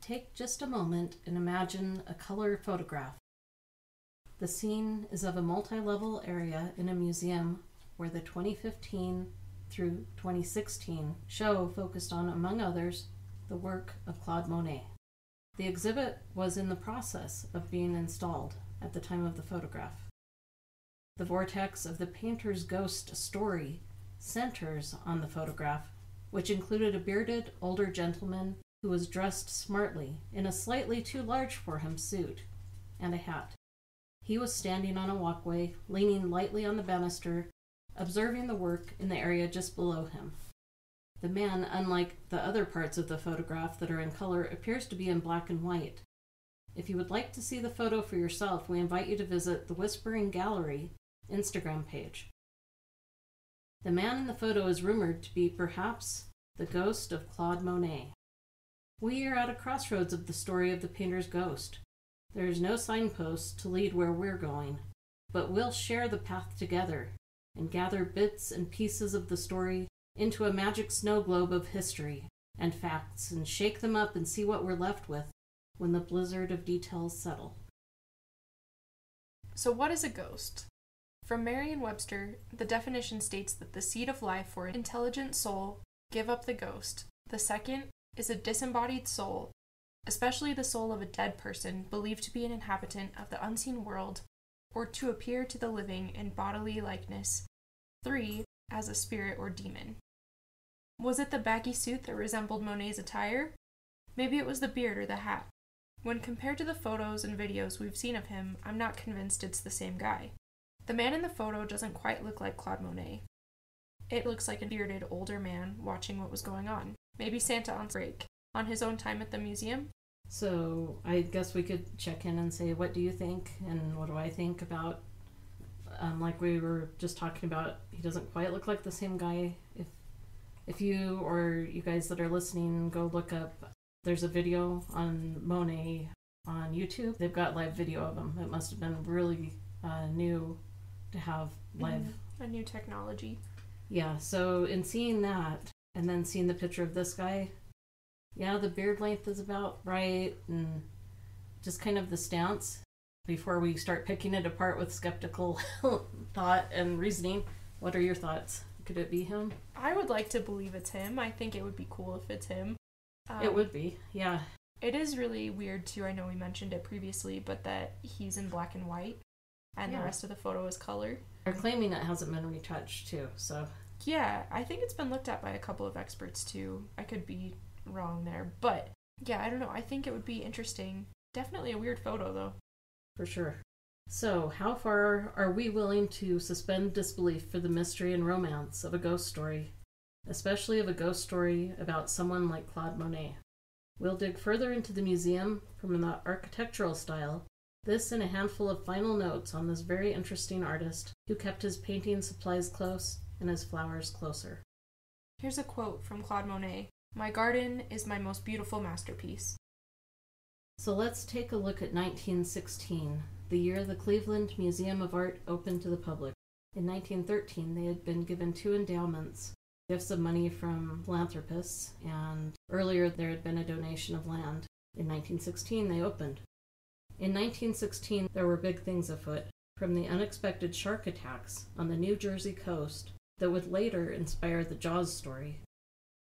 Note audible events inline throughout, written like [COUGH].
Take just a moment and imagine a color photograph. The scene is of a multi level area in a museum where the 2015 through 2016 show focused on, among others, the work of Claude Monet. The exhibit was in the process of being installed at the time of the photograph. The vortex of the painter's ghost story centers on the photograph, which included a bearded older gentleman who was dressed smartly in a slightly too large for him suit and a hat. He was standing on a walkway, leaning lightly on the banister, observing the work in the area just below him. The man, unlike the other parts of the photograph that are in color, appears to be in black and white. If you would like to see the photo for yourself, we invite you to visit the Whispering Gallery Instagram page. The man in the photo is rumored to be perhaps the ghost of Claude Monet. We are at a crossroads of the story of the painter's ghost. There is no signpost to lead where we're going, but we'll share the path together and gather bits and pieces of the story into a magic snow globe of history and facts and shake them up and see what we're left with when the blizzard of details settle. So, what is a ghost? From Merriam Webster, the definition states that the seed of life for an intelligent soul give up the ghost. The second is a disembodied soul, especially the soul of a dead person believed to be an inhabitant of the unseen world or to appear to the living in bodily likeness. Three, as a spirit or demon. Was it the baggy suit that resembled Monet's attire? Maybe it was the beard or the hat. When compared to the photos and videos we've seen of him, I'm not convinced it's the same guy. The man in the photo doesn't quite look like Claude Monet. It looks like a bearded older man watching what was going on. Maybe Santa on break, on his own time at the museum? So I guess we could check in and say, what do you think, and what do I think about? Um, like we were just talking about, he doesn't quite look like the same guy. If if you or you guys that are listening go look up, there's a video on Monet on YouTube. They've got live video of him. It must have been really uh, new to have live. Mm, a new technology. Yeah. So in seeing that, and then seeing the picture of this guy, yeah, the beard length is about right, and just kind of the stance. Before we start picking it apart with skeptical [LAUGHS] thought and reasoning, what are your thoughts? Could it be him? I would like to believe it's him. I think it would be cool if it's him. Um, it would be, yeah. It is really weird too. I know we mentioned it previously, but that he's in black and white, and yeah. the rest of the photo is color. They're claiming that hasn't been retouched too, so. Yeah, I think it's been looked at by a couple of experts too. I could be wrong there, but yeah, I don't know. I think it would be interesting. Definitely a weird photo though. For sure. So, how far are we willing to suspend disbelief for the mystery and romance of a ghost story, especially of a ghost story about someone like Claude Monet? We'll dig further into the museum from the architectural style, this and a handful of final notes on this very interesting artist who kept his painting supplies close and his flowers closer. Here's a quote from Claude Monet My garden is my most beautiful masterpiece. So let's take a look at 1916, the year the Cleveland Museum of Art opened to the public. In 1913, they had been given two endowments gifts of money from philanthropists, and earlier there had been a donation of land. In 1916, they opened. In 1916, there were big things afoot, from the unexpected shark attacks on the New Jersey coast that would later inspire the Jaws story.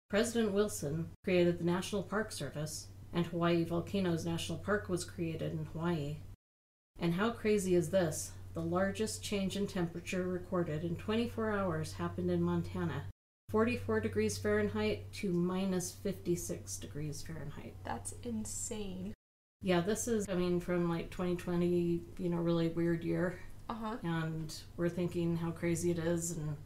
President Wilson created the National Park Service, and Hawaii Volcanoes National Park was created in Hawaii. And how crazy is this? The largest change in temperature recorded in 24 hours happened in Montana 44 degrees Fahrenheit to minus 56 degrees Fahrenheit. That's insane. Yeah, this is, I mean, from like 2020, you know, really weird year. Uh huh. And we're thinking how crazy it is. And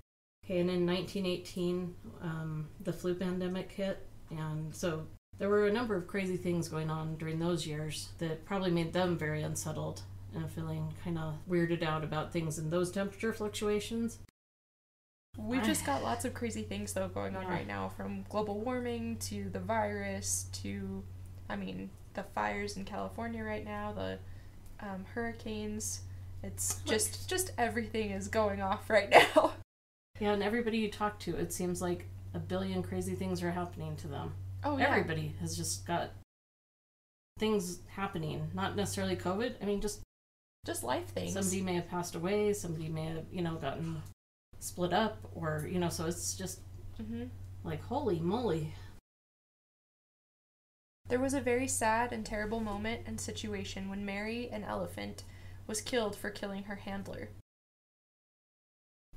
okay, and in 1918, um, the flu pandemic hit. And so there were a number of crazy things going on during those years that probably made them very unsettled and feeling kind of weirded out about things and those temperature fluctuations. We've just got lots of crazy things though going on yeah. right now from global warming to the virus to I mean the fires in California right now, the um, hurricanes It's just just everything is going off right now. [LAUGHS] Yeah, and everybody you talk to, it seems like a billion crazy things are happening to them. Oh yeah. Everybody has just got things happening, not necessarily COVID. I mean, just Just life things. somebody may have passed away, somebody may have, you know, gotten split up, or, you know, so it's just hmm like, holy moly. There was a very sad and terrible moment and situation when Mary, an elephant, was killed for killing her handler.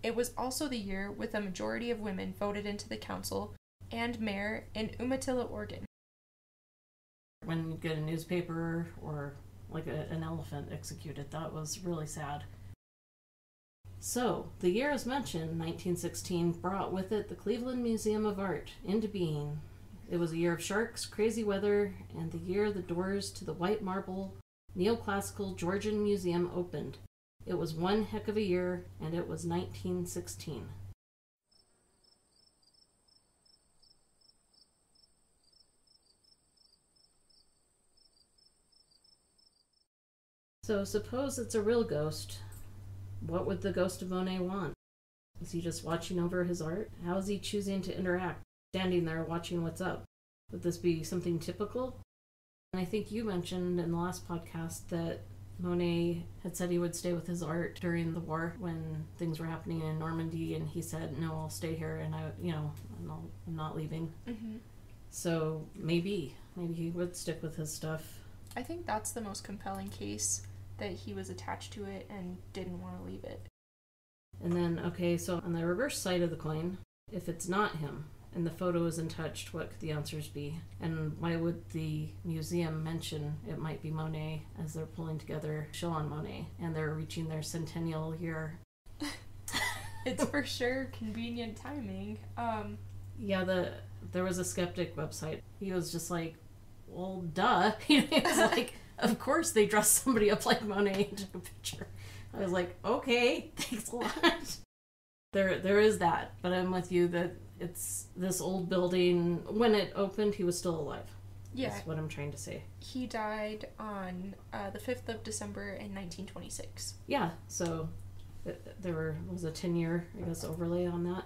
It was also the year with a majority of women voted into the council and mayor in Umatilla, Oregon. When you get a newspaper or like a, an elephant executed, that was really sad. So, the year as mentioned, 1916, brought with it the Cleveland Museum of Art into being. It was a year of sharks, crazy weather, and the year the doors to the white marble neoclassical Georgian Museum opened. It was one heck of a year, and it was 1916. So, suppose it's a real ghost. What would the ghost of Monet want? Is he just watching over his art? How is he choosing to interact? Standing there watching what's up? Would this be something typical? And I think you mentioned in the last podcast that Monet had said he would stay with his art during the war when things were happening in Normandy, and he said, "No, I'll stay here, and I, you know, I'm not, I'm not leaving." Mm-hmm. So maybe, maybe he would stick with his stuff. I think that's the most compelling case that he was attached to it and didn't want to leave it. And then, okay, so on the reverse side of the coin, if it's not him and the photo is untouched, what could the answers be? And why would the museum mention it might be Monet as they're pulling together show on Monet and they're reaching their centennial year? [LAUGHS] It's for sure convenient timing. Um, Yeah, the there was a skeptic website. He was just like, "Well, duh." [LAUGHS] He was [LAUGHS] like, "Of course they dressed somebody up like Monet and took a picture." I was like, "Okay, thanks a lot." There, there is that, but I'm with you that it's this old building. When it opened, he was still alive. yeah, That's what I'm trying to say. he died on uh, the 5th of December in 1926. Yeah, so th- there were was a ten year, I guess, overlay on that,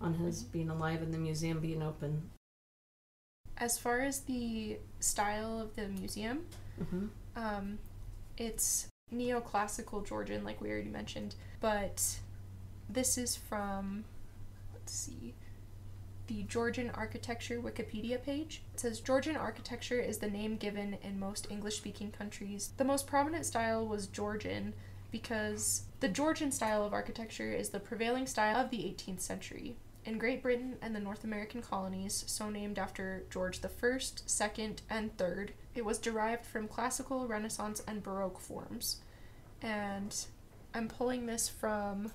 on his being alive and the museum being open. As far as the style of the museum, hmm um, it's neoclassical Georgian, like we already mentioned, but this is from, let's see, the Georgian Architecture Wikipedia page. It says Georgian architecture is the name given in most English speaking countries. The most prominent style was Georgian because the Georgian style of architecture is the prevailing style of the 18th century. In Great Britain and the North American colonies, so named after George I, II, and III, it was derived from classical, Renaissance, and Baroque forms. And I'm pulling this from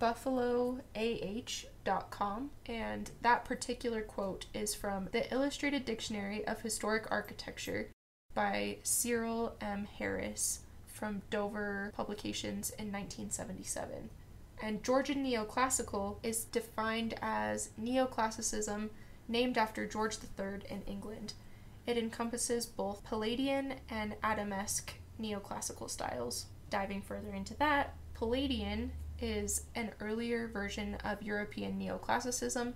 buffaloah.com, and that particular quote is from the Illustrated Dictionary of Historic Architecture by Cyril M. Harris from Dover Publications in 1977. And Georgian neoclassical is defined as neoclassicism named after George III in England. It encompasses both Palladian and Adamesque neoclassical styles. Diving further into that, Palladian is an earlier version of European neoclassicism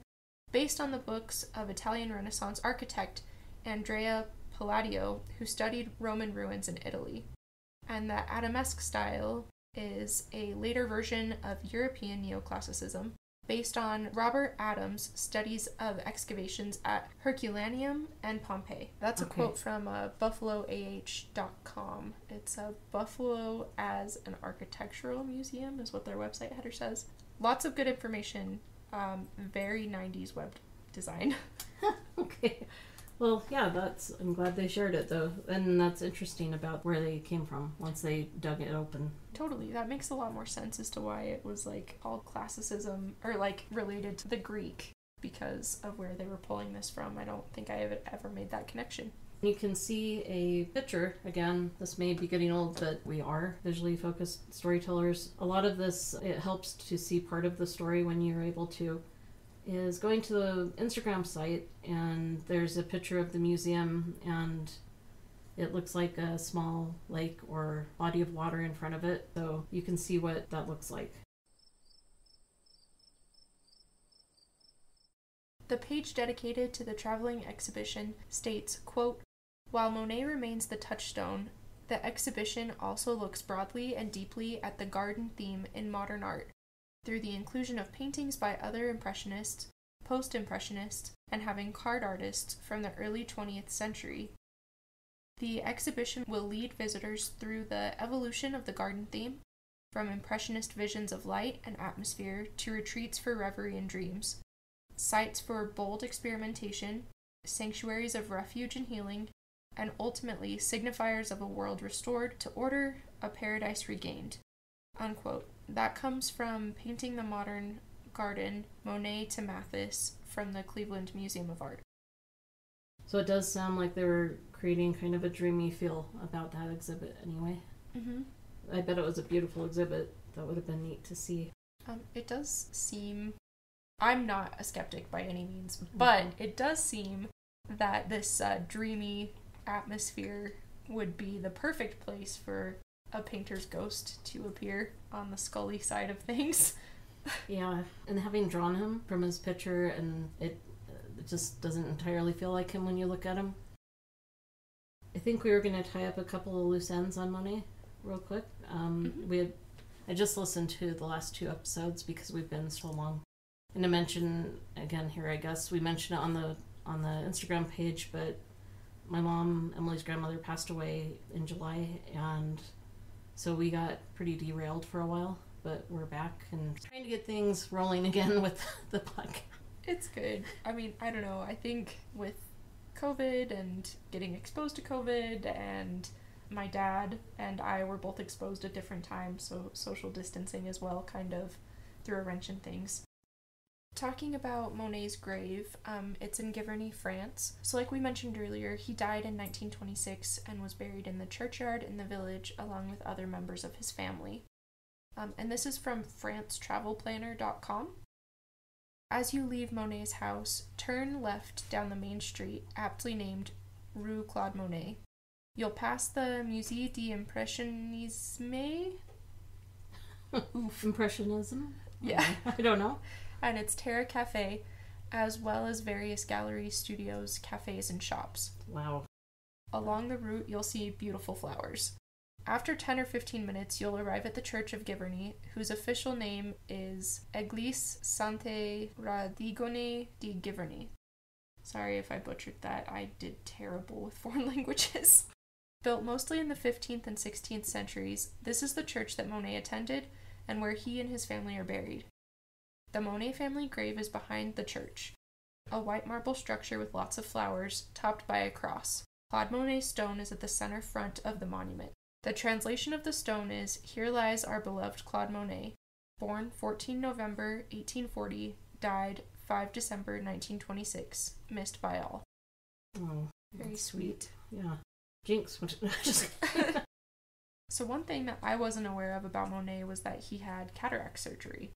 based on the books of Italian Renaissance architect Andrea Palladio, who studied Roman ruins in Italy. And the Adamesque style is a later version of European neoclassicism based on Robert Adams' studies of excavations at Herculaneum and Pompeii. That's a Okay. quote from uh, buffaloah.com. It's a Buffalo as an architectural museum, is what their website header says. Lots of good information. Um, very 90s web design. [LAUGHS] Okay. Well, yeah, that's. I'm glad they shared it though, and that's interesting about where they came from once they dug it open. Totally, that makes a lot more sense as to why it was like all classicism or like related to the Greek because of where they were pulling this from. I don't think I have ever made that connection. You can see a picture again. This may be getting old, but we are visually focused storytellers. A lot of this it helps to see part of the story when you're able to. Is going to the Instagram site and there's a picture of the museum and It looks like a small lake or body of water in front of it, so you can see what that looks like. The page dedicated to the traveling exhibition states, quote, While Monet remains the touchstone, the exhibition also looks broadly and deeply at the garden theme in modern art through the inclusion of paintings by other Impressionists, Post Impressionists, and avant-garde artists from the early 20th century. The exhibition will lead visitors through the evolution of the garden theme, from Impressionist visions of light and atmosphere to retreats for reverie and dreams, sites for bold experimentation, sanctuaries of refuge and healing, and ultimately signifiers of a world restored to order, a paradise regained. Unquote. That comes from Painting the Modern Garden, Monet to Matisse from the Cleveland Museum of Art. So it does sound like they were creating kind of a dreamy feel about that exhibit anyway. Mm-hmm. I bet it was a beautiful exhibit. That would have been neat to see. Um, it does seem. I'm not a skeptic by any means, but Mhm. it does seem that this uh, dreamy atmosphere would be the perfect place for a painter's ghost to appear on the Scully side of things. Yeah, and having drawn him from his picture, and it, it just doesn't entirely feel like him when you look at him. I think we were going to tie up a couple of loose ends on Monet real quick. Um, Mhm. We had, I just listened to the last two episodes because we've been so long. And to mention again here, I guess we mentioned it on the on the Instagram page, but my mom, Emily's grandmother, passed away in July, and so we got pretty derailed for a while. But we're back and trying to get things rolling again [LAUGHS] with the podcast. It's good. I mean, I don't know. I think with COVID and getting exposed to COVID, and my dad and I were both exposed at different times, so social distancing as well kind of threw a wrench in things. Talking about Monet's grave, um, it's in Giverny, France. So, like we mentioned earlier, he died in 1926 and was buried in the churchyard in the village along with other members of his family. Um, and this is from FranceTravelPlanner.com. As you leave Monet's house, turn left down the main street, aptly named Rue Claude Monet. You'll pass the Musée d'Impressionnisme, [LAUGHS] Oof. Impressionism? Yeah. I don't know. [LAUGHS] and its Terra Cafe, as well as various galleries, studios, cafes, and shops. Wow. Along the route, you'll see beautiful flowers. After 10 or 15 minutes, you'll arrive at the Church of Giverny, whose official name is Église Sainte Radigone di Giverny. Sorry if I butchered that. I did terrible with [LAUGHS] foreign languages. Built mostly in the 15th and 16th centuries, this is the church that Monet attended and where he and his family are buried. The Monet family grave is behind the church, a white marble structure with lots of flowers, topped by a cross. Claude Monet's stone is at the center front of the monument. The translation of the stone is Here lies our beloved Claude Monet, born 14 November 1840, died 5 December 1926, missed by all. Oh, Very that's sweet. Yeah. Jinx. [LAUGHS] [LAUGHS] So, one thing that I wasn't aware of about Monet was that he had cataract surgery.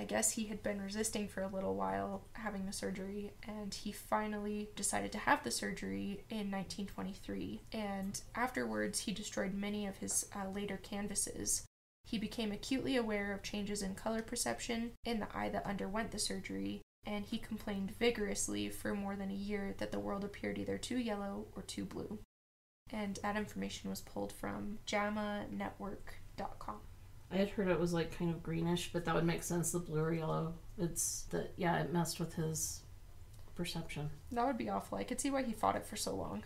I guess he had been resisting for a little while having the surgery, and he finally decided to have the surgery in 1923. And afterwards, he destroyed many of his uh, later canvases. He became acutely aware of changes in color perception in the eye that underwent the surgery, and he complained vigorously for more than a year that the world appeared either too yellow or too blue and that information was pulled from JAMAnetwork.com. I had heard it was like kind of greenish, but that would make sense. The blue or yellow. It's the yeah. It messed with his perception. That would be awful. I could see why he fought it for so long.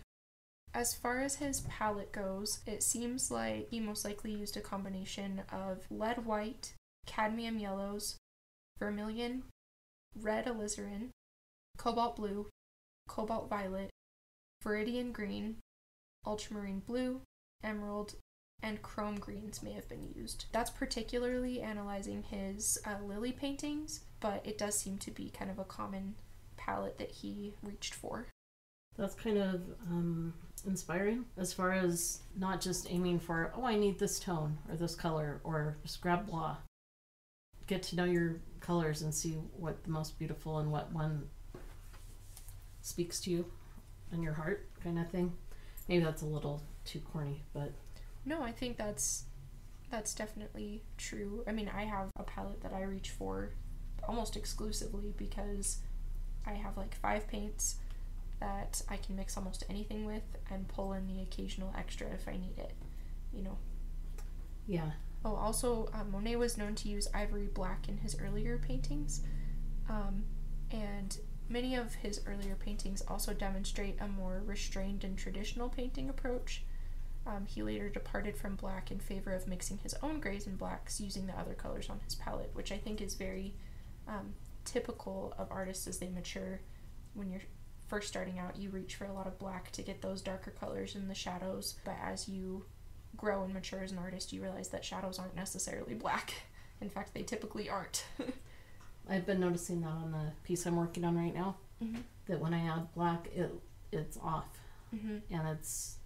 As far as his palette goes, it seems like he most likely used a combination of lead white, cadmium yellows, vermilion, red alizarin, cobalt blue, cobalt violet, viridian green, ultramarine blue, emerald, and chrome greens may have been used. That's particularly analyzing his uh, lily paintings, but it does seem to be kind of a common palette that he reached for. That's kind of um, inspiring as far as not just aiming for oh I need this tone or this color or grab blah. Get to know your colors and see what the most beautiful and what one speaks to you and your heart kind of thing. Maybe that's a little too corny, but No, I think that's that's definitely true. I mean, I have a palette that I reach for almost exclusively because I have like five paints that I can mix almost anything with and pull in the occasional extra if I need it. You know. yeah. Oh, also, um, Monet was known to use ivory black in his earlier paintings, um, and many of his earlier paintings also demonstrate a more restrained and traditional painting approach. Um, he later departed from black in favor of mixing his own grays and blacks using the other colors on his palette, which I think is very um, typical of artists as they mature. When you're first starting out, you reach for a lot of black to get those darker colors in the shadows, but as you grow and mature as an artist, you realize that shadows aren't necessarily black. [LAUGHS] In fact, they typically aren't. [LAUGHS] I've been noticing that on the piece I'm working on right now. mm-hmm. That when I add black, it it's off Mm-hmm. and it's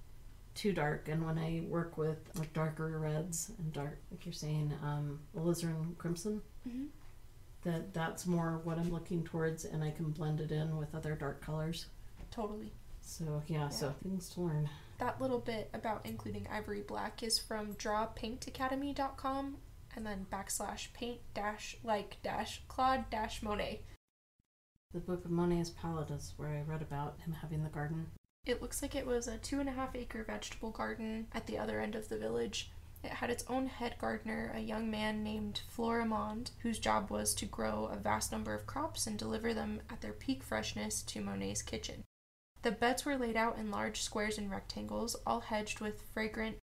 too dark. And when I work with like darker reds and dark, like you're saying, um, alizarin crimson, Mm-hmm. that that's more what I'm looking towards, and I can blend it in with other dark colors. Totally. So yeah, so things to learn. That little bit about including ivory black is from drawpaintacademy.com and then backslash paint dash like dash Claude dash Monet. The book of Monet's palette is where I read about him having the garden. It looks like it was a two and a half acre vegetable garden at the other end of the village. It had its own head gardener, a young man named Florimond, whose job was to grow a vast number of crops and deliver them at their peak freshness to Monet's kitchen. The beds were laid out in large squares and rectangles, all hedged with fragrant,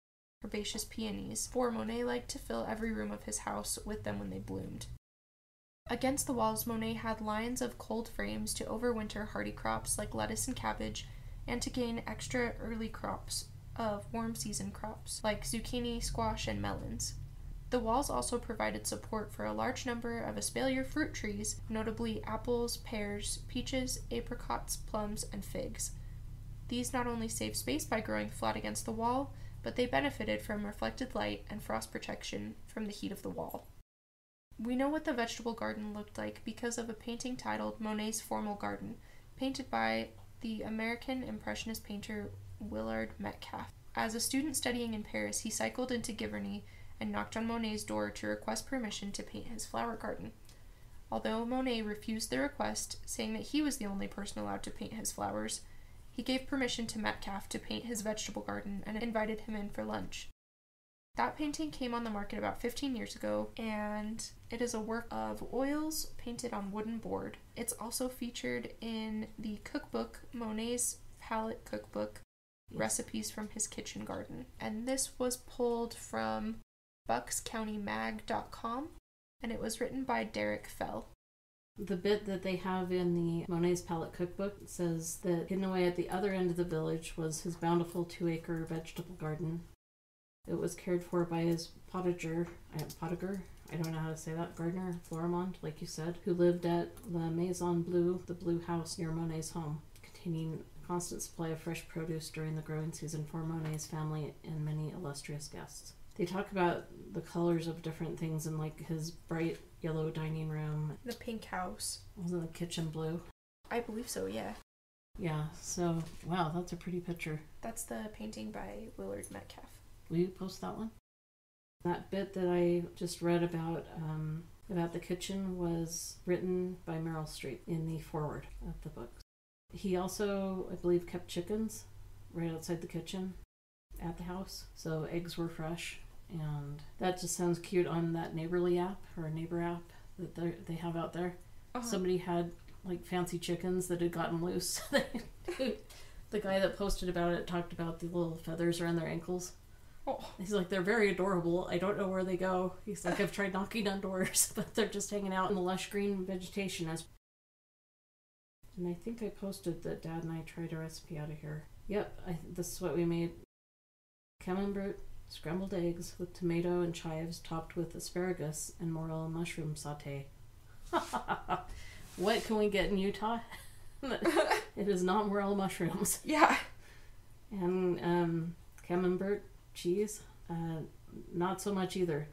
herbaceous peonies, for Monet liked to fill every room of his house with them when they bloomed. Against the walls, Monet had lines of cold frames to overwinter hardy crops like lettuce and cabbage, and to gain extra early crops of warm season crops like zucchini, squash, and melons. The walls also provided support for a large number of espalier fruit trees, notably apples, pears, peaches, apricots, plums, and figs. These not only saved space by growing flat against the wall, but they benefited from reflected light and frost protection from the heat of the wall. We know what the vegetable garden looked like because of a painting titled Monet's Formal Garden, painted by the American Impressionist painter Willard Metcalf. As a student studying in Paris, he cycled into Giverny and knocked on Monet's door to request permission to paint his flower garden. Although Monet refused the request, saying that he was the only person allowed to paint his flowers, he gave permission to Metcalf to paint his vegetable garden and invited him in for lunch. That painting came on the market about 15 years ago, and it is a work of oils painted on wooden board. It's also featured in the cookbook, Monet's Palette Cookbook, Recipes from His Kitchen Garden. And this was pulled from buckscountymag.com, and it was written by Derek Fell. The bit that they have in the Monet's Palette cookbook says that hidden away at the other end of the village was his bountiful two acre vegetable garden. It was cared for by his potager, uh, potager, I don't know how to say that, gardener, Florimond, like you said, who lived at La Maison Bleue, the blue house near Monet's home, containing a constant supply of fresh produce during the growing season for Monet's family and many illustrious guests. They talk about the colors of different things in like his bright yellow dining room. The Pink House. Wasn't the kitchen blue? I believe so, yeah. Yeah, so wow, that's a pretty picture. That's the painting by Willard Metcalf. Will you post that one? That bit that I just read about um, about the kitchen was written by Meryl Streep in the foreword of the book. He also, I believe, kept chickens right outside the kitchen at the house, so eggs were fresh, and that just sounds cute on that Neighborly app or Neighbor app that they they have out there. Uh-huh. Somebody had like fancy chickens that had gotten loose. [LAUGHS] the guy that posted about it talked about the little feathers around their ankles. Oh. [LAUGHS] He's like, they're very adorable. I don't know where they go. He's like, I've tried knocking on doors, [LAUGHS] but they're just hanging out in the lush green vegetation. As [LAUGHS] and I think I posted that Dad and I tried a recipe out of here. Yep, I, this is what we made: camembert, scrambled eggs with tomato and chives, topped with asparagus and morel mushroom saute. what can we get in Utah? it is not morel mushrooms yeah. and um, camembert cheese. Uh, not so much either.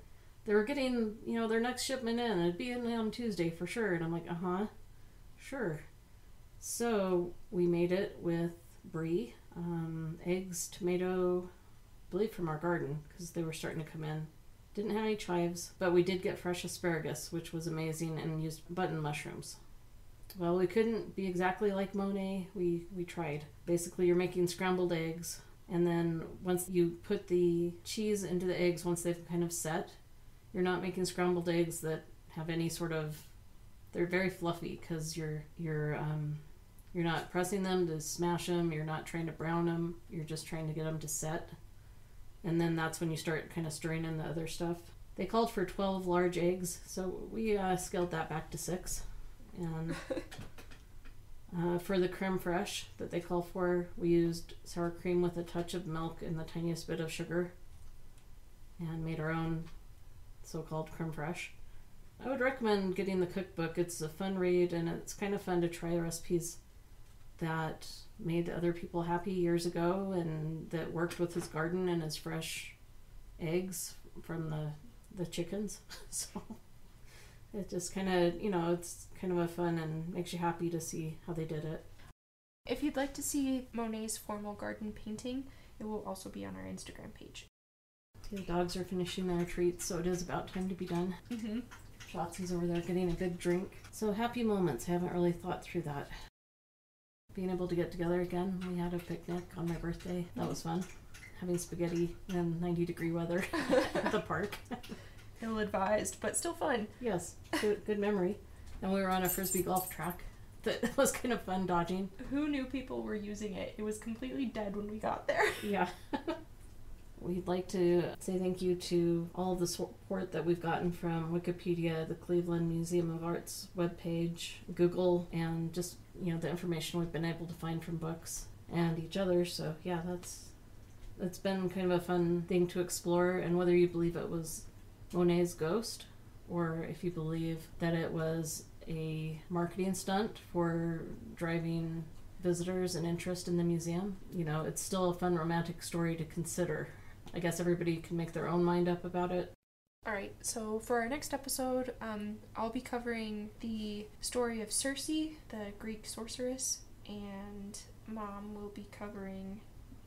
They were getting, you know, their next shipment in. It'd be in on Tuesday for sure. And I'm like, uh huh, sure. So we made it with brie, um, eggs, tomato, I believe from our garden because they were starting to come in. Didn't have any chives, but we did get fresh asparagus, which was amazing, and used button mushrooms. Well, we couldn't be exactly like Monet. We we tried. Basically, you're making scrambled eggs, and then once you put the cheese into the eggs, once they've kind of set, you're not making scrambled eggs that have any sort of. They're very fluffy because you're you're um, you're not pressing them to smash them. You're not trying to brown them. You're just trying to get them to set, and then that's when you start kind of stirring in the other stuff. They called for 12 large eggs, so we uh, scaled that back to six. And [LAUGHS] uh, for the creme fraiche that they call for, we used sour cream with a touch of milk and the tiniest bit of sugar, and made our own so-called creme fraiche. I would recommend getting the cookbook. It's a fun read, and it's kind of fun to try recipes that made other people happy years ago, and that worked with his garden and his fresh eggs from the the chickens. [LAUGHS] so it just kind of you know it's kind of a fun and makes you happy to see how they did it. If you'd like to see Monet's formal garden painting, it will also be on our Instagram page. The dogs are finishing their treats, so it is about time to be done. Mm-hmm. Shotzi's over there getting a good drink. So happy moments. I haven't really thought through that. Being able to get together again. We had a picnic on my birthday. That was fun. Having spaghetti in 90 degree weather [LAUGHS] at the park. [LAUGHS] Ill advised, but still fun. Yes, good, good memory. And we were on a frisbee golf track. [LAUGHS] That was kind of fun dodging. Who knew people were using it? It was completely dead when we got there. [LAUGHS] Yeah. [LAUGHS] We'd like to say thank you to all the support that we've gotten from Wikipedia, the Cleveland Museum of Art's webpage, Google, and just, you know, the information we've been able to find from books and each other. So, yeah, that's it's been kind of a fun thing to explore and whether you believe it was Monet's ghost or if you believe that it was a marketing stunt for driving visitors and interest in the museum. You know, it's still a fun romantic story to consider. I guess everybody can make their own mind up about it. All right, so for our next episode, um, I'll be covering the story of Circe, the Greek sorceress, and Mom will be covering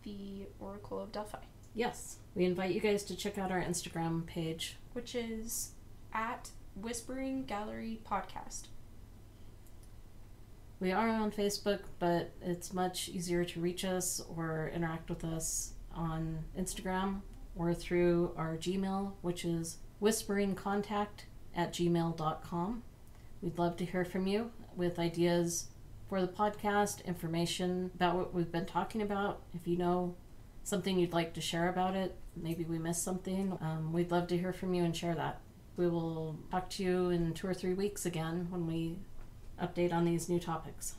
the Oracle of Delphi. Yes, we invite you guys to check out our Instagram page, which is at Whispering Gallery Podcast. We are on Facebook, but it's much easier to reach us or interact with us on Instagram or through our Gmail, which is whisperingcontact at gmail.com. We'd love to hear from you with ideas for the podcast, information about what we've been talking about. If you know something you'd like to share about it, maybe we missed something, um, we'd love to hear from you and share that. We will talk to you in two or three weeks again when we update on these new topics.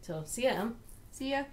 So, see ya, Em. See ya.